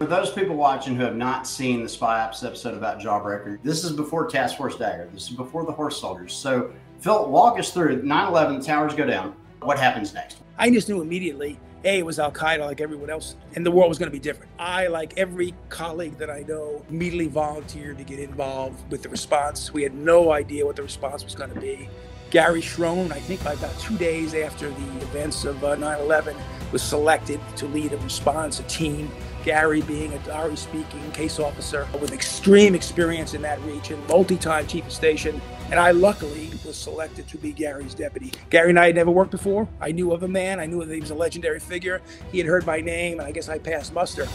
For those people watching who have not seen the Spy Ops episode about Jawbreaker, this is before Task Force Dagger. This is before the Horse Soldiers. So, Phil, walk us through 9 11, the towers go down. What happens next? I just knew immediately a, it was Al Qaeda like everyone else, and the world was going to be different. I, like every colleague that I know, immediately volunteered to get involved with the response. We had no idea what the response was going to be. Gary Schroen, I think about two days after the events of uh, 9 11, was selected to lead a response, a team. Gary being a Dari speaking case officer with extreme experience in that region, multi time chief of station. And I luckily was selected to be Gary's deputy. Gary and I had never worked before. I knew of the man, I knew that he was a legendary figure. He had heard my name, and I guess I passed muster.